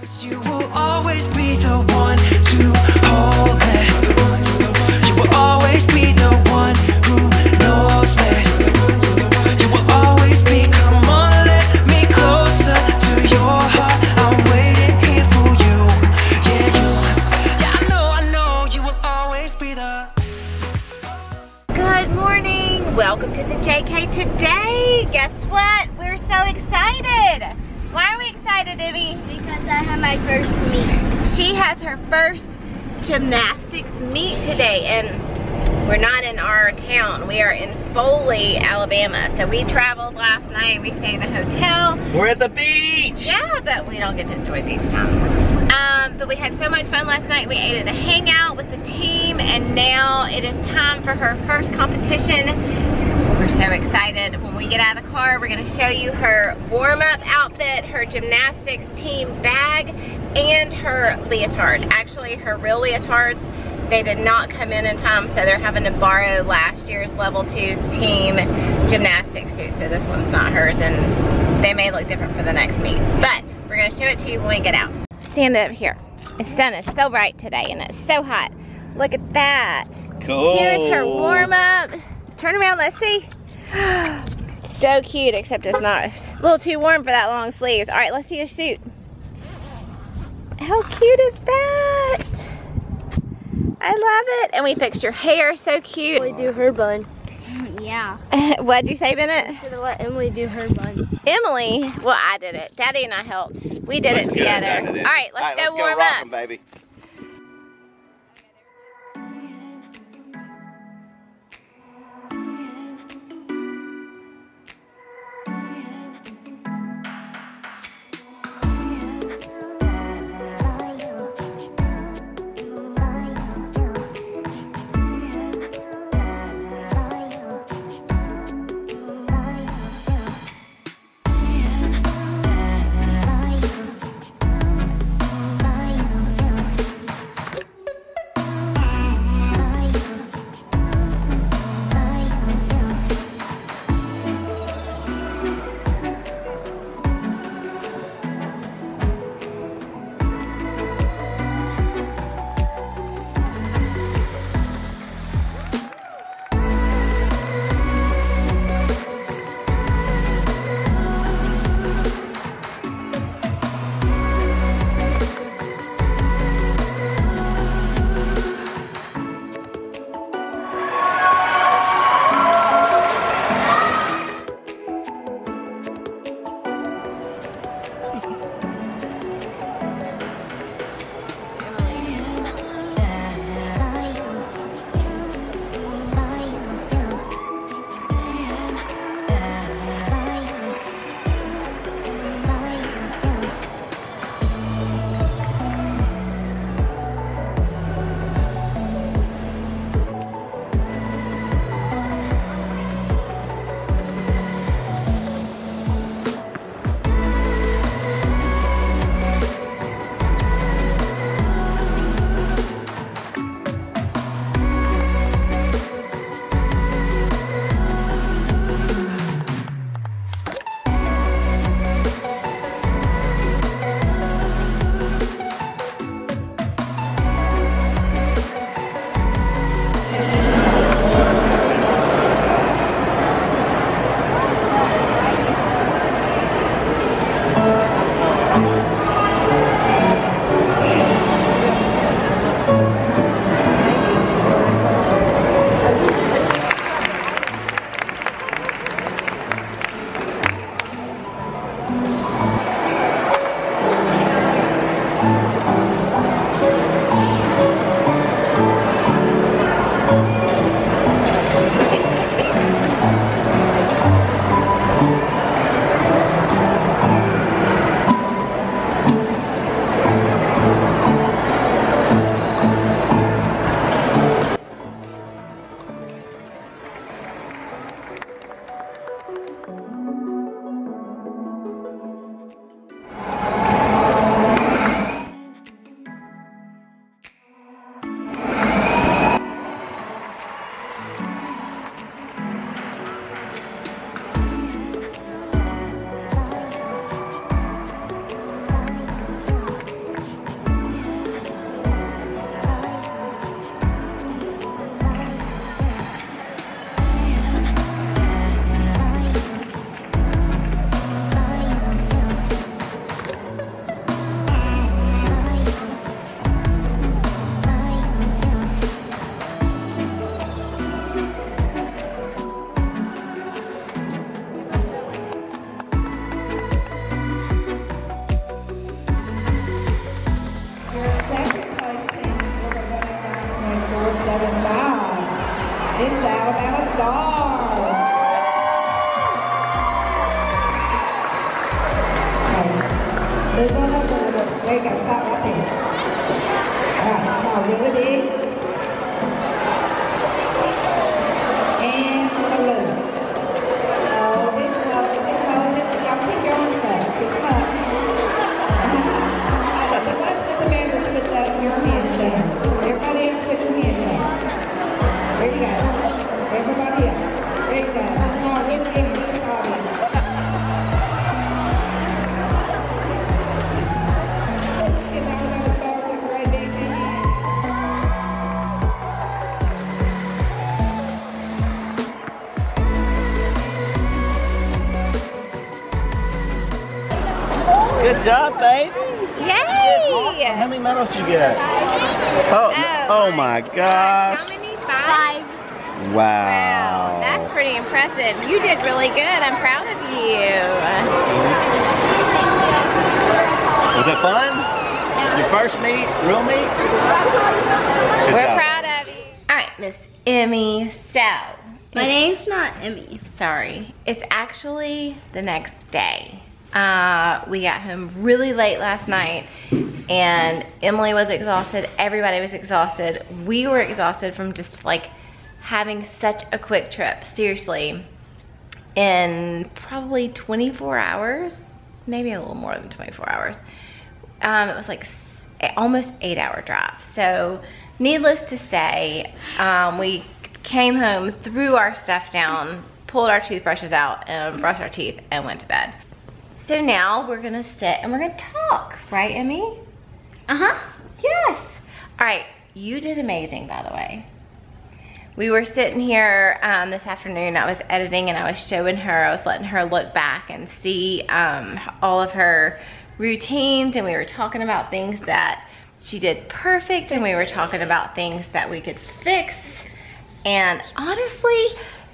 'Cause you will always be the one to hold me. You will always be the one who knows me. You will always be, come on, let me closer to your heart. I'm waiting here for you. Yeah, you. Yeah, I know, I know, you will always be the. Good morning. Welcome to the JK today. Guess what? We're so excited. Why are we excited, Ivy? Because I have my first meet. She has her first gymnastics meet today and we're not in our town. We are in Foley, Alabama. So we traveled last night. We stayed in a hotel. We're at the beach. Yeah, but we don't get to enjoy beach time. Um, but we had so much fun last night. We ate at the hangout with the team, and now it is time for her first competition. We're so excited. When we get out of the car, we're gonna show you her warm-up outfit, her gymnastics team bag, and her leotard. Actually, her real leotards, they did not come in in time, so they're having to borrow last year's level two's team gymnastics suit. So this one's not hers, and they may look different for the next meet. But we're gonna show it to you when we get out. Stand up here. The sun is so bright today, and it's so hot. Look at that. Cool. Here's her warm up. Turn around, let's see. so cute, except it's not it's a little too warm for that long sleeves. All right, let's see the suit. How cute is that? I love it. And we fixed your hair, so cute. Emily do her bun. Yeah. What'd you say, Bennett? Should have let Emily do her bun. Emily, well, I did it. Daddy and I helped. We did Let's it together. Dad, Dad. All right, let's All right, go let's warm go rock up. 'em, baby. Okay. Move on over a little. There you go. Stop right there. All How many you get? Oh, oh my gosh. How many? Five? Wow, Wow. that's pretty impressive. You did really good. I'm proud of you. Was it fun? Your first meet? Real meet? Good We're job. proud of you. All right, Miss Emmy. So, My name's not Emmy. sorry. It's actually the next day. Uh, we got home really late last night and Emily was exhausted. Everybody was exhausted. We were exhausted from just like having such a quick trip. Seriously. In probably 24 hours, maybe a little more than 24 hours. Um, it was like almost eight hour drive. So needless to say, um, we came home, threw our stuff down, pulled our toothbrushes out and brushed our teeth and went to bed. So now we're gonna sit and we're gonna talk, right Emmy? Uh-huh. Yes. All right, you did amazing by the way. We were sitting here um, this afternoon, I was editing and I was showing her, I was letting her look back and see um, all of her routines and we were talking about things that she did perfect and we were talking about things that we could fix. And honestly,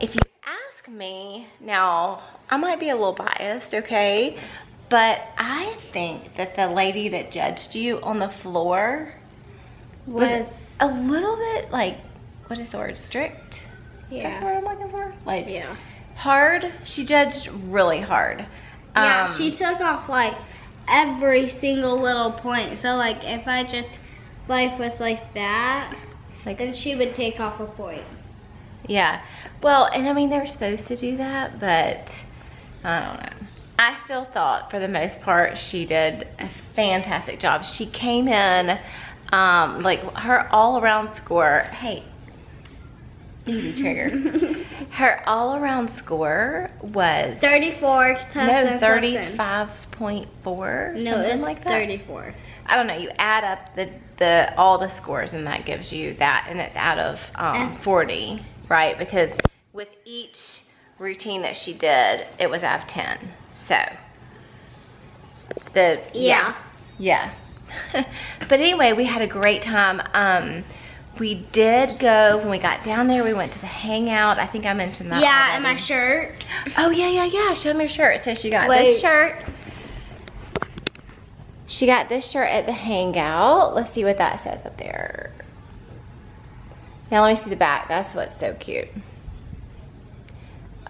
if you ask me, now I might be a little biased, okay? But I think that the lady that judged you on the floor was Was a little bit like, what is the word, strict? Is that the yeah. I'm looking for? Like Yeah. hard. She judged really hard. Yeah, Um, she took off like every single little point. So like if I just like was like that, Like- then she would take off a point. Yeah. Well, and I mean, they're supposed to do that, but I don't know. I still thought, for the most part, she did a fantastic job. She came in, um, like her all around score. Hey, easy trigger. her all around score was 34 times no thirty-five point four. No, something it's like that. 34. I don't know. You add up the the all the scores, and that gives you that, and it's out of um, forty, right? Because with each routine that she did, it was out of ten. So the Yeah. yeah. but anyway, we had a great time. Um, we did go when we got down there. We went to the hangout. I think I mentioned that. Yeah, and my shirt. Oh yeah, yeah, yeah. Show me your shirt. So she got Wait. this shirt. She got this shirt at the hangout. Let's see what that says up there. Now let me see the back. That's what's so cute.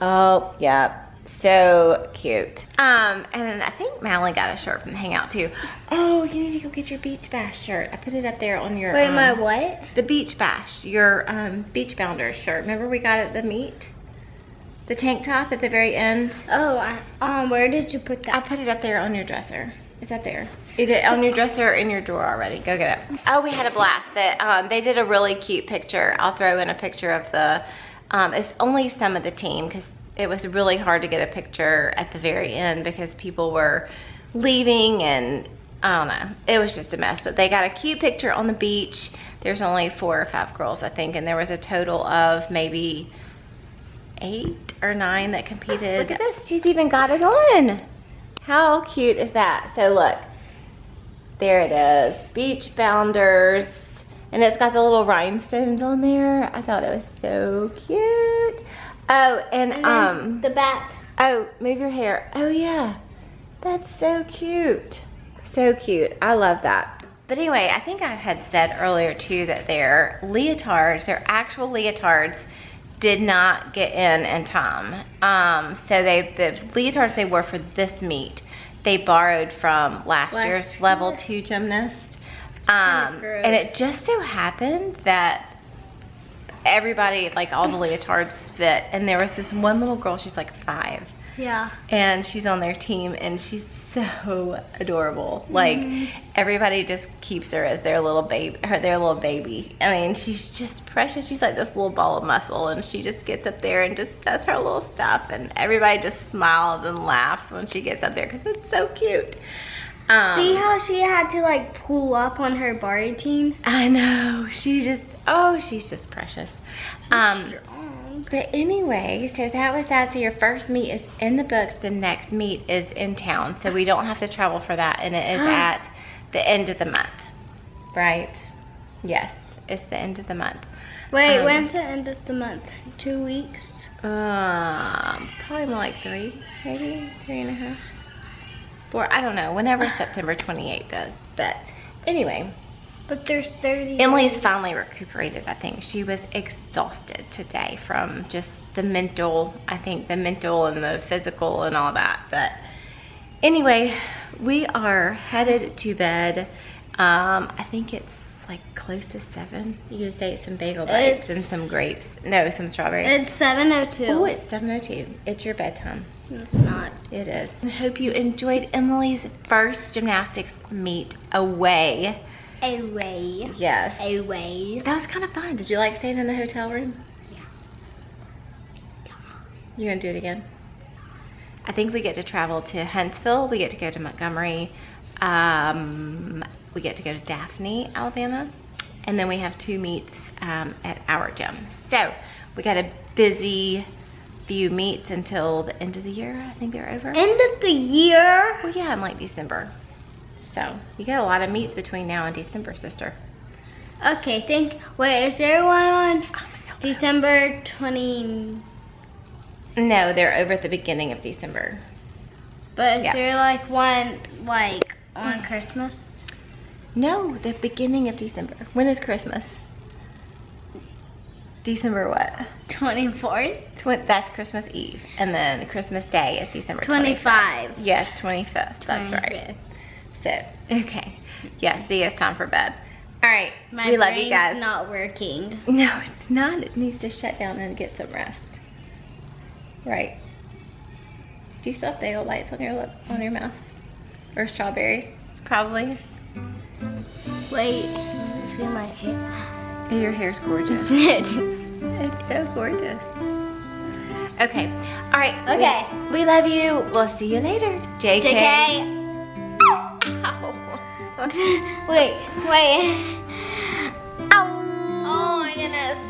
Oh, yep. So cute. Um, and I think Madeline got a shirt from the hangout too. Oh, you need to go get your beach bash shirt. I put it up there on your Wait, um, my what? the beach bash, your um, beach bounders shirt. Remember we got it at the meet? The tank top at the very end. Oh, I, um, where did you put that? I'll put it up there on your dresser. It's up there. Either on your dresser or in your drawer already. Go get it. Oh, we had a blast. That um, they did a really cute picture. I'll throw in a picture of the. Um, it's only some of the team because it was really hard to get a picture at the very end because people were leaving and I don't know. It was just a mess. But they got a cute picture on the beach. There's only four or five girls, I think, and there was a total of maybe eight or nine that competed. Look at this. She's even got it on. How cute is that? So look, there it is. Beach Bounders. And it's got the little rhinestones on there. I thought it was so cute. Oh, and, And um, the back. oh, move your hair. Oh yeah, that's so cute. So cute. I love that. But anyway, I think I had said earlier too that they're leotards, they're actual leotards did not get in in time. Um, so they the leotards they wore for this meet, they borrowed from last, Last year's level two gymnast. Um, and it just so happened that everybody, like all the leotards fit. And there was this one little girl, she's like five. Yeah. and she's on their team and she's so adorable. Like everybody just keeps her as their little baby her their little baby. I mean she's just precious. She's like this little ball of muscle and she just gets up there and just does her little stuff and everybody just smiles and laughs when she gets up there because it's so cute. Um, See how she had to like pull up on her bar routine? i know. She just oh she's just precious um Strong. But anyway, so that was that. So your first meet is in the books. The next meet is in town. So we don't have to travel for that. And it is at the end of the month. Right? Yes. It's the end of the month. Wait, Um, when's the end of the month? Two weeks? Um, probably more like three, maybe three and a half. Four, I don't know. Whenever September 28th is. But anyway, But there's 30. Emily's finally recuperated, I think. She was exhausted today from just the mental, I think the mental and the physical and all that. But anyway, we are headed to bed. Um, I think it's like close to seven. You just ate some bagel bites It's- and some grapes. No, some strawberries. It's 702. Oh, it's 7.02. It's your bedtime. it's not. It is. I hope you enjoyed Emily's first gymnastics meet away. Away. Yes. Away. That was kind of fun. Did you like staying in the hotel room? Yeah. You gonna do it again? I think we get to travel to Huntsville. We get to go to Montgomery. Um, we get to go to Daphne, Alabama. And then we have two meets um, at our gym. So we got a busy few meets until the end of the year. I think they're over. End of the year. Well, yeah, in like December. So you got a lot of meets between now and December, sister. Okay, think. Wait, is there one on Oh God. December 20? No, they're over at the beginning of December. But is Yeah. there like one like on mm. Christmas? No, the beginning of December. When is Christmas? December what? 24th? Twen- that's Christmas Eve. And then Christmas Day is December 25th. 25. Yes, 25th. That's right. So, okay. Yeah, see, it's time for bed. All right. My we love you guys. not working. No, it's not. It needs to shut down and get some rest. Right. Do you still have bagel bites on your lip, on your mouth? Or strawberries? Probably. Wait, see my hair. Your hair's gorgeous. it's so gorgeous. Okay. All right. we- Okay. We, love you. We'll see you later. JK. JK. Wait, wait. Ow. Oh my goodness.